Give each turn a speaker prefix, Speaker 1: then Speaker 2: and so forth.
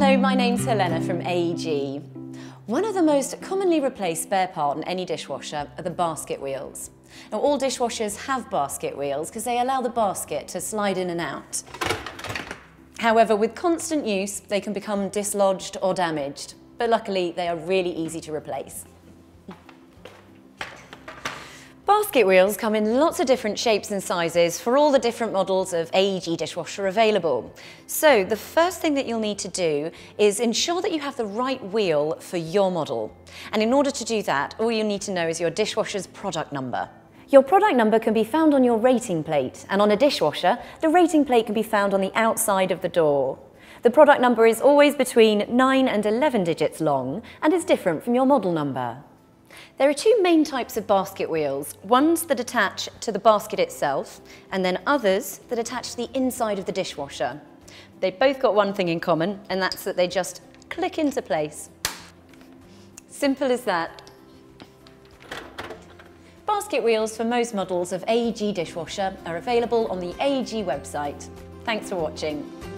Speaker 1: Hello, my name's Helena from AEG. One of the most commonly replaced spare part in any dishwasher are the basket wheels. Now all dishwashers have basket wheels because they allow the basket to slide in and out. However, with constant use, they can become dislodged or damaged, but luckily they are really easy to replace. Basket wheels come in lots of different shapes and sizes for all the different models of AEG dishwasher available. So the first thing that you'll need to do is ensure that you have the right wheel for your model. And in order to do that, all you need to know is your dishwasher's product number. Your product number can be found on your rating plate, and on a dishwasher, the rating plate can be found on the outside of the door. The product number is always between 9 and 11 digits long and is different from your model number. There are two main types of basket wheels, ones that attach to the basket itself and then others that attach to the inside of the dishwasher. They've both got one thing in common and that's that they just click into place. Simple as that. Basket wheels for most models of AEG dishwasher are available on the AEG website. Thanks for watching.